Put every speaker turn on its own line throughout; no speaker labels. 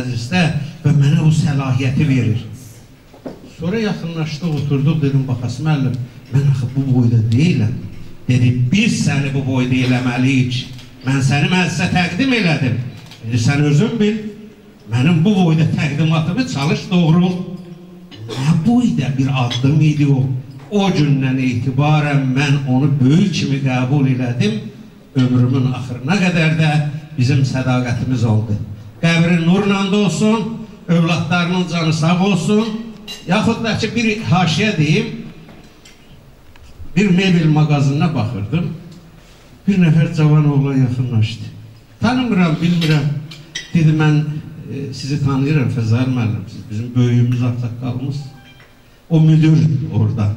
məclisdə və mənə bu səlahiyyəti verir. Sonra yaxınlaşdıq, oturduq, dedim, baxas müəllim, mən axı bu boyda deyiləm. Dedi, biz səni bu boyda eləməliyik. Mən səni məclisə təqdim elədim. Dedi, sən özün bil, mənim bu boyda təqdimatımı çalış doğrul. Nə boyda bir addım idi o. O gündən etibarən mən onu böyük kimi qəbul elədim. Ömrümün axırına qədər də bizim sədaqətimiz oldu. Qəbrin nurla da olsun, övladlarının canı sağ olsun. Yaxud da ki, bir haşiyə deyim, bir mebel mağazına baxırdım. Bir nəfər cavan oğlan yaxınlaşdı. Tanımıram, bilmirəm. Dedi, mən e, sizi tanıyıram, Fəzal müəllim, siz bizim böyüyümüz, axsaqqalımız. O müdür orada.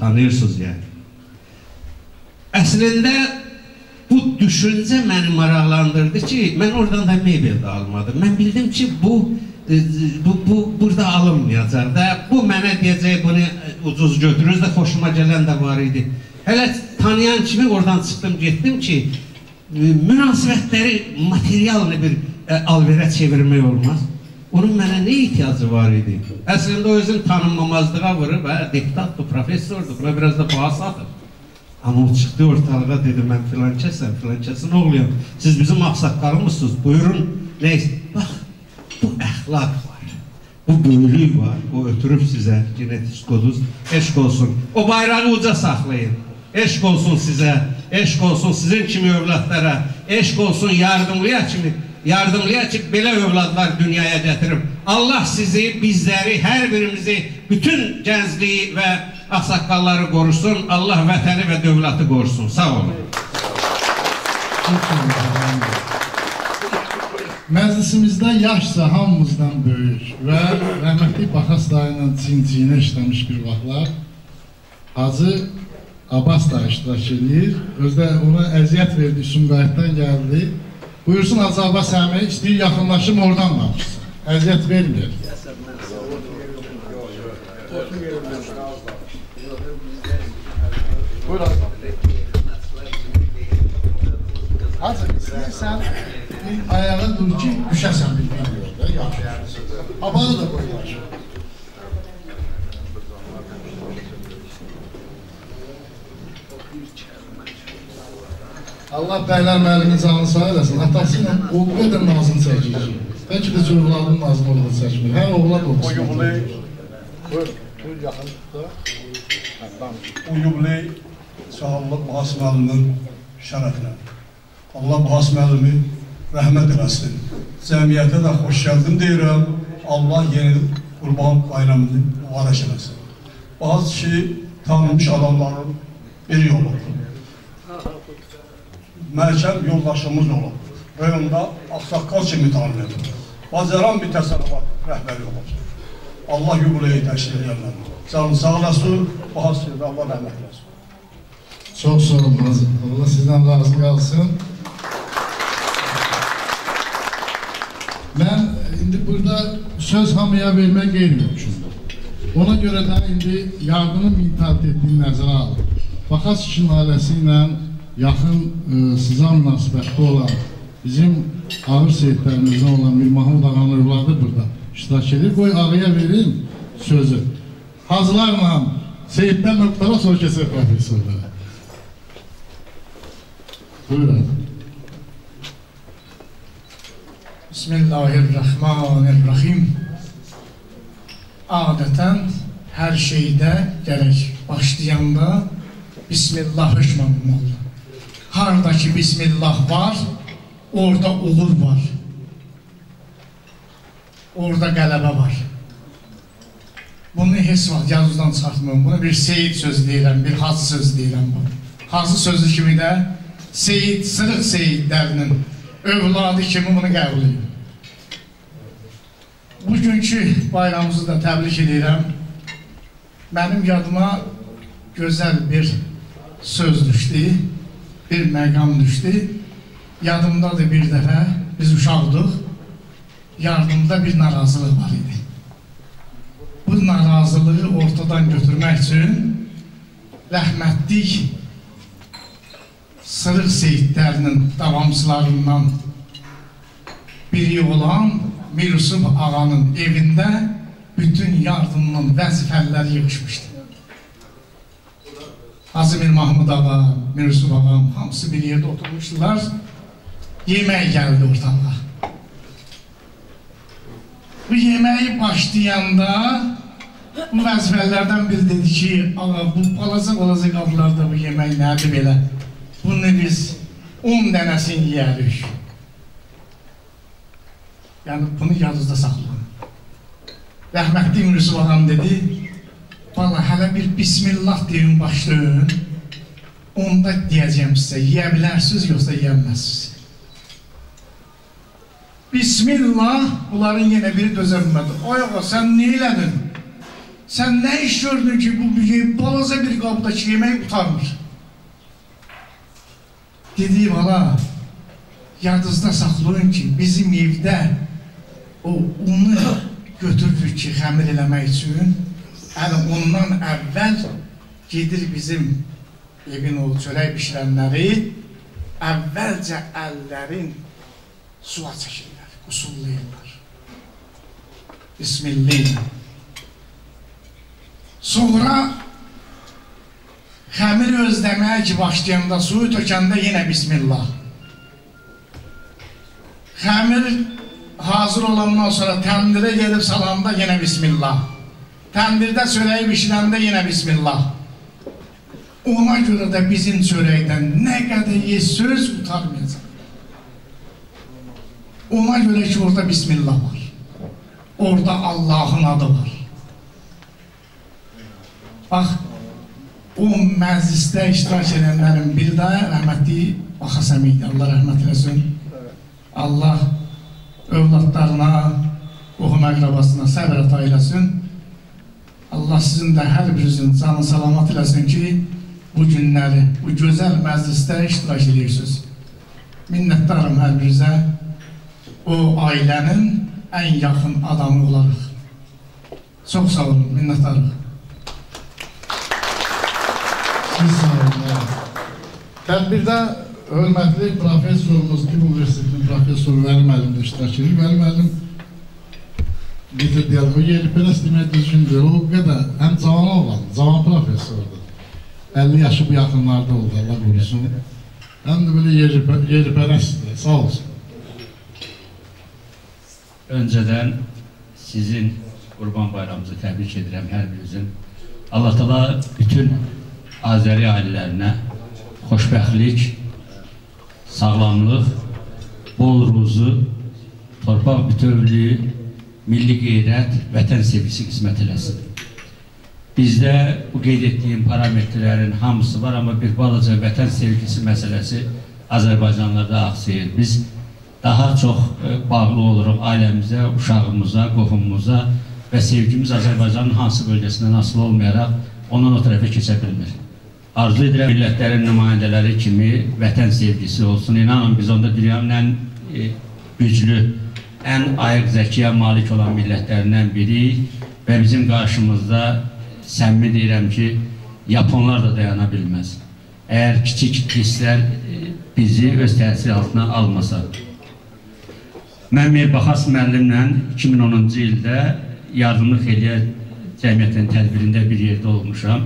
Tanıyırsınız yəni. Əslində bu düşüncə məni maraqlandırdı ki, mən oradan da mebel də almadım. Mən bildim ki, bu e, bu, bu burada alınmayacaq da. Bu mənə deyəcək, bunu ucuz götürürüz də xoşuma gələn də var idi. Hələ tanıyan kimi oradan çıxdım, getdim ki, e, münasibətləri materialını bir e, alverə çevirmək olmaz. Onun mənə nə ehtiyacı var idi? Əslində o özün tanınmamazlığa vurub, hə, deputatdır, professordur, buna biraz da baha satır. Amma o çıxdı ortalığa dedi, mən filan kəsəm, filan kəsin oğluyam. Siz bizim axsaqqalımızsınız, buyurun. Neyse, bax, bu əxlaq var. Bu böyülük var. O ötürüb sizə genetik koduz. Eşq olsun. O bayrağı uca saxlayın. Eşq olsun sizə. Eşq olsun sizin kimi övladlara. Eşq olsun yardımlıya kimi yardımlıya ki belə övladlar dünyaya gətirib. Allah sizi, bizləri, hər birimizi, bütün gəncliyi və axsaqqalları qorusun. Allah vətəni və dövləti qorusun. Sağ olun.
Məclisimizdə yaşsa hamımızdan böyük və rəhmətli Baxas cinciyinə işləmiş bir vaxtlar Hacı Abbas da iştirak edir. Özdə ona əziyyət verdi, Sumqayıtdan gəldi. Buyursun Hacı Abbas əmi, istəyir yaxınlaşım oradan danışsın. Əziyyət vermir. Buyur Hacı. Hacı, istəyirsən ayağa dur ki, düşəsən bir videoda, yaxşı. Habanı da qoyular. Allah bəylər müəllimin canını sağ eləsin. Atası ilə o qədər nazını çəkir ki. Bəlkə də çocuklarının nazını orada çəkmir. Hər oğlan olsun.
O yubiley, buyur, buyur yaxınlıqda. O yubiley Sağolluq Bahas müəllimin şərəfinə. Allah Bahas müəllimi rəhmət eləsin. Cəmiyyətə də xoş gəldin deyirəm. Allah yeni qurban bayramını mübarək eləsin. Bahas kişi tanınmış adamların biri olub. Mərkəm yoldaşımız olub. Rayonda axsaqqal kimi tanınır. Bacaran bir təsərrüfat rəhbəri olub. Allah yubileyi təşkil edənlər. Canı sağ olasın, bahas da Allah rəhmət eləsin.
Çox sağ olun Hacı. Allah sizdən razı qalsın. Mən indi burada söz hamıya vermək qeyri-mümkündür. Ona görə də indi yardımın mentalitetini nəzərə alın. Baxas kişinin ailəsi ilə yaxın e, sizə münasibətdə olan bizim ağır seyidlərimizdən olan bir Mahmud ağanın övladı burada iştirak edir. Qoy ağaya verin sözü. Hazırlarla seyiddən nöqtələ sonra keçir professorlara. Buyurun.
Bismillahirrahmanirrahim. Adətən hər şeydə gərək başlayanda Bismillah hökm olmalıdır. Harda ki Bismillah var, orada uğur var. Orada qələbə var. Bunu heç vaxt yazıdan çıxartmıyorum. Bunu bir seyid sözü deyirəm, bir hacı sözü deyirəm. bu. Hacı sözü kimi də seyid, sırıq seyidlərinin övladı kimi bunu qəbul edir. Bugünkü bayramımızı da təbrik edirəm. Mənim yadıma gözəl bir söz düşdü, bir məqam düşdü. Yadımdadır bir dəfə, biz uşaqdıq, yardımda bir narazılıq var idi. Bu narazılığı ortadan götürmək üçün rəhmətlik Sırıq seyidlərinin davamçılarından biri olan Mirsub ağanın evində bütün yardımın vəzifələri yığışmışdı. Hacı Mir Mahmud ağa, Mirsub ağam hamısı bir yerdə oturmuşdular. Yemək gəldi ortalığa. Bu yeməyi başlayanda bu vəzifələrdən biri dedi ki, ağa bu balaca balaca qablarda bu yemək nədir belə? Bunu biz 10 dənəsini yeyərik. Yəni bunu yadınızda saxlayın. Rəhmətli Yunus ağam dedi, valla hələ bir Bismillah deyin başlayın. Onda deyəcəm sizə, yeyə bilərsiniz, yoxsa yeyəməzsiniz. Bismillah, bunların yenə biri dözə bilmədi. Ay ağa, sən nə elədin? Sən nə iş gördün ki, bu bir balaca bir qabdakı yemək utanmır? Dedi, valla, yadınızda saxlayın ki, bizim evdə o unu götürürük ki, xəmir eləmək üçün. Yəni, ondan əvvəl gedir bizim evin o çörək bişirənləri, əvvəlcə əllərin suya çəkirlər, usullayırlar. Bismillah. Sonra xəmir özləməyə ki, başlayanda, suyu tökəndə yenə Bismillah. Xəmir hazır olandan sonra təndirə gedib salanda yenə Bismillah. Təndirdə çörəyi bişirəndə yenə Bismillah. Ona görə də bizim çörəkdən nə qədər ye söz utanmayacaq. Ona görə ki, orada Bismillah var. Orada Allahın adı var. Bax, o məclisdə iştirak edənlərin biri də rəhmətli Baxasəm idi. Allah rəhmət eləsin. Allah övladlarına, qohum əqrabasına səbr əta eləsin. Allah sizin də hər birinizin canı salamat eləsin ki, bu günləri, bu gözəl məclisdə iştirak edirsiniz. Minnətdarım hər birinizə. O ailənin ən yaxın adamı olaraq. Çox sağ olun, minnətdarım.
Siz sağ olun. Tədbirdə hörmətli professorumuz, Tibb Universitetinin professoru Vəli müəllim də iştirak edir. Vəli müəllim deyək, o yerpərəst demək düzgündür. O qədər həm cavan oğlan, cavan professordur. 50 yaşı bu yaxınlarda oldu, Allah qorusun. Həm də belə yerpərəstdir, sağ olsun.
Öncədən sizin Qurban Bayramınızı təbrik edirəm hər birinizin. Allah Taala bütün Azəri ailələrinə xoşbəxtlik, sağlamlıq, bol ruzu, torpaq bütövlüyü, milli qeyrət, vətən sevgisi qismət eləsin. Bizdə bu qeyd etdiyim parametrlərin hamısı var, amma bir balaca vətən sevgisi məsələsi Azərbaycanlarda axsayır. Biz daha çox e, bağlı oluruq ailəmizə, uşağımıza, qohumumuza və sevgimiz Azərbaycanın hansı bölgəsindən asılı olmayaraq ondan o tərəfə keçə bilmir. Arzu edirəm millətlərin nümayəndələri kimi vətən sevgisi olsun. İnanın biz onda dünyanın ən e, güclü, ən ayıq zəkiyə malik olan millətlərindən biri və bizim qarşımızda səmimi deyirəm ki, Yaponlar da dayana bilməz. Əgər kiçik hisslər e, bizi öz təsir altına almasa. Mən Mirbaxas müəllimlə 2010-cu ildə yardımlıq eləyə cəmiyyətin tədbirində bir yerdə olmuşam.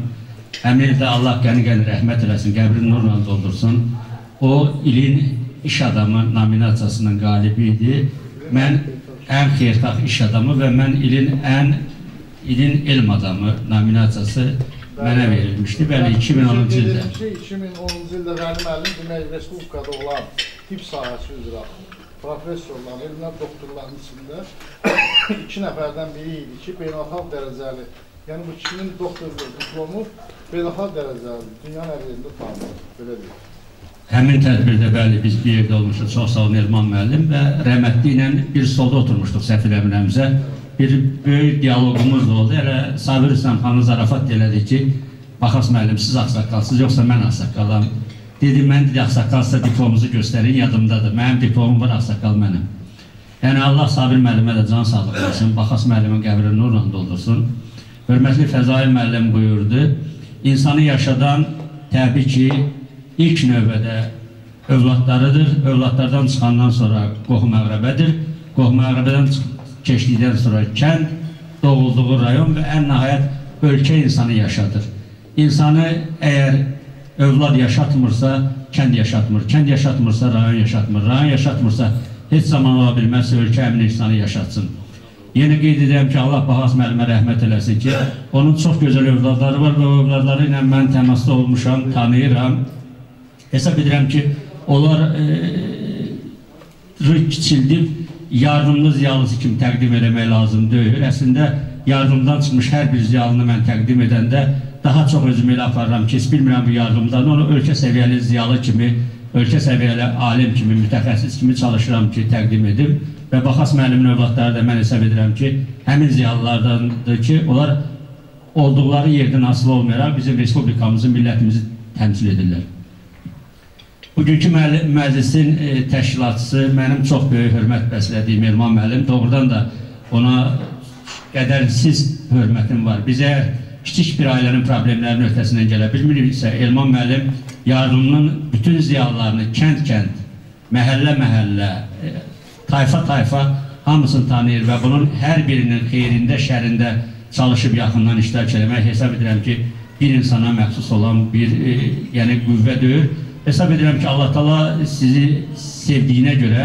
Həmin ildə Allah qəni-qəni rəhmət eləsin, qəbrini nurla doldursun. O ilin iş adamı nominasiyasının qalibi idi. Mən ən xeyirxah iş adamı və mən ilin ən ilin elm adamı nominasiyası mənə verilmişdi. Bəli, 2010-cu ildə.
2010-cu ildə Vəli müəllim demək Respublikada olan tibb sahəsi üzrə professorlar, elmlər doktorların içində iki nəfərdən biri idi ki, beynəlxalq dərəcəli, yəni bu kişinin doktorluq diplomu beynəlxalq dərəcəli, dünya nəqlində tanınır, belə deyək.
Həmin tədbirdə bəli biz bir yerdə olmuşuq. Çox sağ olun Elman müəllim və rəhmətli ilə bir stolda oturmuşduq Səfir əminəmizə. Bir böyük dialoqumuz da oldu. Elə Sabir Hüseyin xanım zarafat elədi ki, Baxas müəllim siz ağsaqqalsınız yoxsa mən ağsaqqalam. Dedi, mən dedi, ağsaqqalsa diplomunuzu göstərin, yadımdadır. Mənim diplomum var, ağsaqqal mənim. Yəni Allah Sabir müəllimə də can sağlıq versin, Baxas müəllimin qəbrini nurla doldursun. Hörmətli Fəzail müəllim buyurdu, insanı yaşadan təbii ki, ilk növbədə övladlarıdır. Övladlardan çıxandan sonra qohum əqrəbədir. Qohum əqrəbədən keçdikdən sonra kənd doğulduğu rayon və ən nəhayət ölkə insanı yaşadır. İnsanı əgər övlad yaşatmırsa, kənd yaşatmır. Kənd yaşatmırsa, rayon yaşatmır. Rayon yaşatmırsa, heç zaman ola bilməzsə ölkə həmin insanı yaşatsın. Yenə qeyd edirəm ki, Allah Bahas müəllimə rəhmət eləsin ki, onun çox gözəl övladları var və övladları ilə mən təmasda olmuşam, tanıyıram. Hesab edirəm ki, onlar e, kiçildib yardımlı ziyalısı kimi təqdim eləmək lazım deyil. Əslində yardımdan çıxmış hər bir ziyalını mən təqdim edəndə daha çox özümü elə aparıram ki, bilmirəm bu yardımdan onu ölkə səviyyəli ziyalı kimi, ölkə səviyyəli alim kimi, mütəxəssis kimi çalışıram ki, təqdim edim və Baxas müəllimin övladları da mən hesab edirəm ki, həmin ziyalılardandır ki, onlar olduqları yerdən asılı olmayaraq bizim respublikamızı, millətimizi təmsil edirlər. Bugünkü məclisin e, təşkilatçısı mənim çox böyük hörmət bəslədiyim Elman müəllim, doğrudan da ona qədərsiz hörmətim var. Bizə kiçik bir ailənin problemlərinin öhdəsindən gələ bilmiriksə, Elman müəllim yardımının bütün ziyalılarını kənd-kənd, məhəllə-məhəllə, e, tayfa-tayfa hamısını tanıyır və bunun hər birinin xeyrində, şərində çalışıb yaxından iştirak eləmək hesab edirəm ki, bir insana məxsus olan bir e, yəni qüvvə deyil. Hesab edirəm ki, Allah Taala sizi sevdiyinə görə,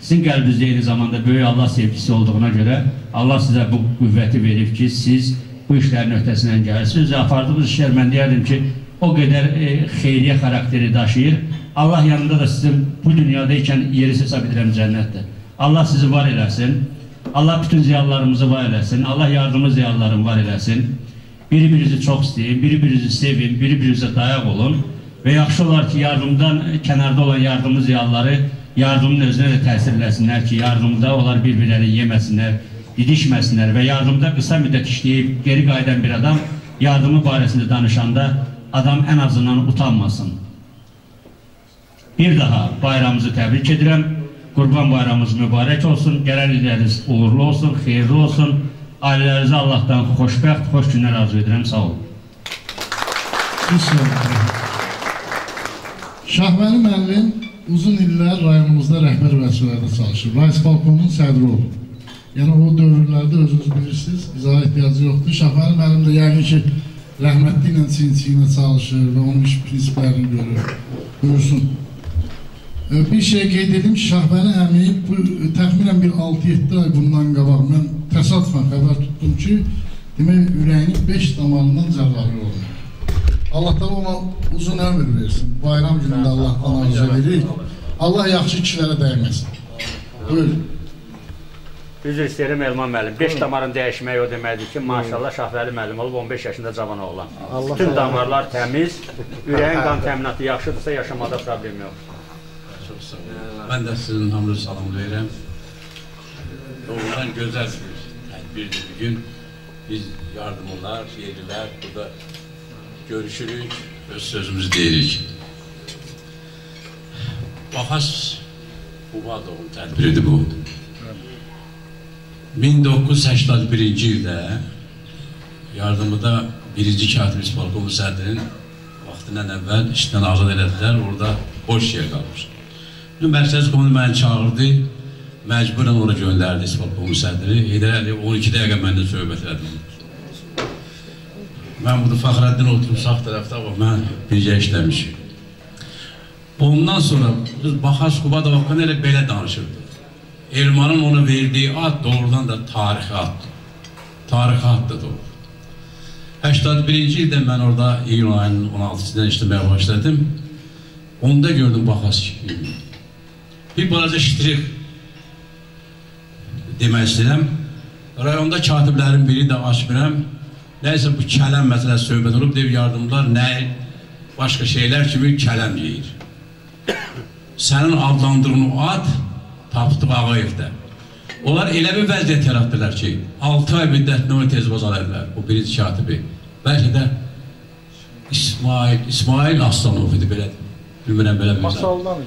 sizin qəlbinizdə eyni zamanda böyük Allah sevgisi olduğuna görə Allah sizə bu qüvvəti verib ki, siz bu işlərin öhdəsindən gəlirsiniz. Apardığınız işlər mən deyərdim ki, o qədər e, xeyriyyə xarakteri daşıyır. Allah yanında da sizin bu dünyada ikən yeri hesab edirəm cənnətdir. Allah sizi var eləsin. Allah bütün ziyalılarımızı var eləsin. Allah yardımı ziyalıların var eləsin. Bir-birinizi çox istəyin, bir-birinizi sevin, bir-birinizə dayaq olun. Və yaxşı olar ki, yardımdan kənarda olan yardımı ziyalıları yardımın özünə də təsir eləsinlər ki, yardımda onlar bir-birlərini yeməsinlər, didişməsinlər və yardımda qısa müddət işləyib geri qayıdan bir adam yardımı barəsində danışanda adam ən azından utanmasın. Bir daha bayramımızı təbrik edirəm. Qurban bayramımız mübarək olsun, gələn illəriniz uğurlu olsun, xeyirli olsun. Ailələrinizə Allahdan xoşbəxt, xoş günlər arzu edirəm. Sağ olun.
İnşallah. Şahməli müəllim uzun illər rayonumuzda rəhbər vəzifələrdə çalışır. Rais balkonunun sədri olub. Yəni o dövrlərdə özünüz bilirsiniz, izah ehtiyacı yoxdur. Şahməli müəllim də yəni ki, rəhmətli ilə çin-çinə çalışır və onun iş prinsiplərini görür. Buyursun. E, Bir şey qeyd edim ki, Şahbəli əmi bu təxminən bir 6-7 ay bundan qabaq mən təsadüfən xəbər tutdum ki, demək ürəyinin 5 damarından cərrahi oldu. Allah da ona uzun ömür versin. Bayram günündə Allahdan arzu edirik. Allah yaxşı kişilərə dəyməsin. Buyur.
Üzr istəyirəm Elman müəllim. 5 damarın dəyişməyi o deməkdir ki, maşallah Şahvəli müəllim olub 15 yaşında cavan oğlan. Bütün damarlar təmiz, ürəyin qan təminatı yaxşıdırsa yaşamada problem yox.
Çox sağ olun. Mən də sizin hamınızı salamlayıram. Doğrudan gözəl bir tədbirdir bugün. Biz yardımlar, yerlilər burada görüşürük, öz sözümüzü deyirik. Baxas Qubadovun tədbiridir bu. 1981-ci ildə yardımıda birinci katib İsbalkomu sədrinin vaxtından əvvəl işdən azad elədilər, orada boş yer qalmış. Mərkəz konu məni çağırdı, məcburən ora göndərdi İsbalkomu sədri. Heydər Əliyev 12 dəqiqə məndə söhbət elədim. Mən burada Fəxrəddin oturub sağ tərəfdə, o mən bircə işləmişim. Ondan sonra biz Baxas Qubadov haqqında elə belə danışırdı. Elmanın ona verdiyi ad doğrudan da tarixi addır. Tarixi addır doğru. 81-ci ildə mən orada iyun ayının 16-sından işləməyə başladım. Onda gördüm Baxas kimi. Bir balaca şitrik demək istəyirəm. Rayonda katiblərin biri də açmıram. Nəysə bu kələm məsələsi söhbət olub, dev yardımlar nə başqa şeylər kimi kələm yeyir. Sənin adlandığın o ad tapdıq Ağayevdə. Onlar elə bir vəziyyət yaratdılar ki, 6 ay müddətində onu tez bozardılar, o birinci katibi. Bəlkə də İsmail, İsmail Aslanov idi belə, bilmirəm belə zat.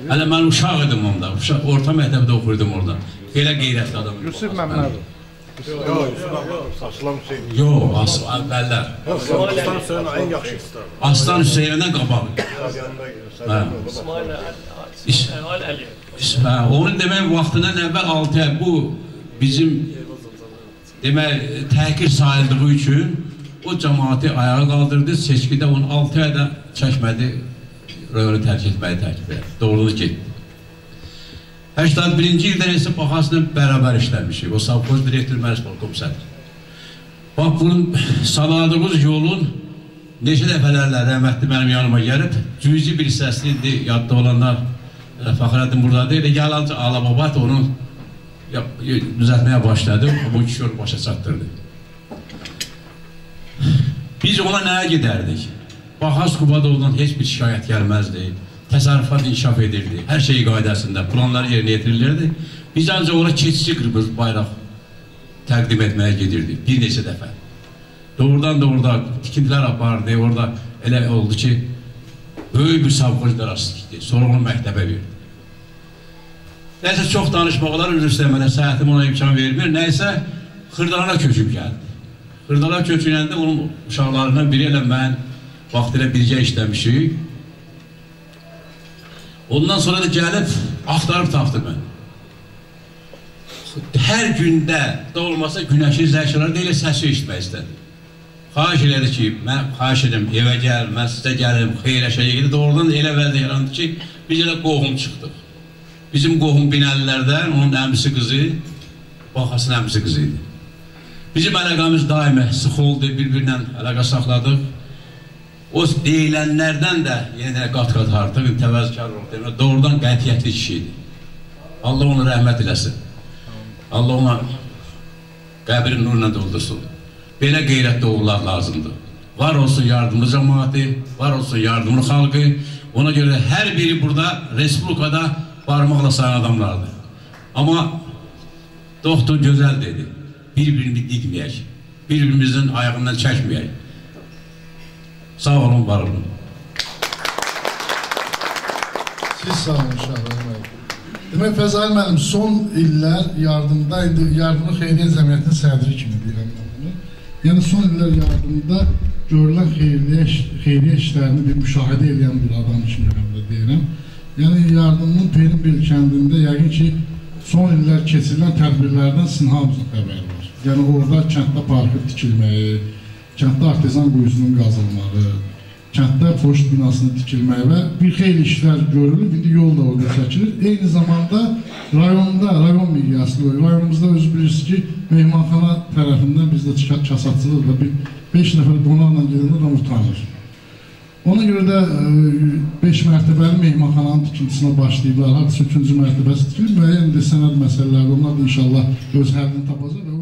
Hələ mən uşaq idim onda, uşaq, orta məktəbdə oxurdum orada. Elə qeyrətli adam.
Yusuf Məmmədov. Aslan Hüseyin.
Yox, as əvvəllər.
Aslan Hüseyin ən yaxşısı.
Aslan Hüseynindən qabaq. Hə. İs- İs- hə, onun demək vaxtından əvvəl 6 ay bu bizim demək, təhqir sayıldığı üçün o cəmaati ayağa qaldırdı. Seçkidə 16 ayda çəkmədi, rayonu tərk etməyi təklif etdi. Doğruluq getdi. 81-ci ildə isə baxasına bərabər işləmişik. O savxoz direktor məclis komissarı. Bax, bunun saladığımız yolun neçə dəfələrlə rəhmətli mənim yanıma gəlib, cüzi bir hissəsini indi yadda olanlar e, Fəxrəddin buradadır. Elə gəlancı Alababat onu ya- düzəltməyə başladı. Bu kişi onu başa çatdırdı. Biz ona nəyə gedərdik? Baxas Qubadoğlu'dan heç bir şikayət gəlməzdi. Təsərrüfat inkişaf edirdi. Hər şey qaydasında, planlar yerinə yetirilirdi. Biz ancaq ora keçici qırmızı bayraq təqdim etməyə gedirdik bir neçə dəfə. Doğrudan da orada tikintilər apardı, orada elə oldu ki, böyük bir savxozda rast getdi. Sonra onu məktəbə verdi. Nəysə çox danışmaq olar, üzr istəyirəm, mənə səhətim ona imkan vermir. Nəysə Xırdalana köçüb gəldi. Xırdala köçünəndə onun uşaqlarından biri ilə mən vaxtilə birgə. Ondan sonra da gəlib axtarıb tapdı mən. Hər gündə da olmasa günəşin zəşələri deyilə səsi eşitmək istədi. Xahiş elədi ki, mən xahiş edim, evə gəl, mən sizə gəlim, xeyirləşəyə gedir. Doğrudan elə vəzdə yarandı ki, biz elə qohum çıxdıq. Bizim qohum binəlilərdən onun əmisi qızı, baxasının əmisi qızı idi. Bizim əlaqəmiz daimə sıx oldu, bir-birinlə əlaqə saxladıq. O deyilənlərdən də yenə qat-qat artıq təvəzzükar oldu. Demək, doğrudan qətiyyətli kişi idi. Allah onu rəhmət eləsin. Allah ona qəbrin nurla doldursun. Belə qeyrətli oğullar lazımdır. Var olsun yardımlı cəmaati, var olsun yardımlı xalqı. Ona görə də hər biri burada Respublikada barmaqla sayan adamlardır. Amma doktor gözəl dedi. Bir-birini dikməyək. Bir-birimizin ayağından çəkməyək. Sağ olun, var olun.
Siz sağ olun Şahran müəllim. Demək Fəzail müəllim son illər yardımda indi yardımlı xeyriyyə cəmiyyətinin sədri kimi deyirəm mən bunu. Yəni son illər yardımda görülən xeyriyyə iş- xeyriyyə işlərini bir müşahidə edən bir adam kimi həm də deyirəm. Yəni yardımın Perinbel kəndində yəqin ki son illər keçirilən tədbirlərdən sizin hamınızın xəbəri var. Yəni orada kənddə parkı tikilməyi, kənddə artezan quyusunun qazılmağı, kənddə poçt binasının tikilməyi və bir xeyli işlər görülüb, indi yol da orada çəkilir. Eyni zamanda rayonda, rayon miqyasında, rayonumuzda özü bilirsiniz ki, mehmanxana tərəfindən bizdə çıkan kasatçılıqla bir 5 nəfər qonaqla gedəndə adam utanır. Ona görə də 5 mərtəbəli mehmanxananın tikintisinə başlayıblar. Hardasa 3-cü mərtəbəsi tikilib, müəyyən də sənəd məsələləri, onlar da inşallah öz həllini tapacaq və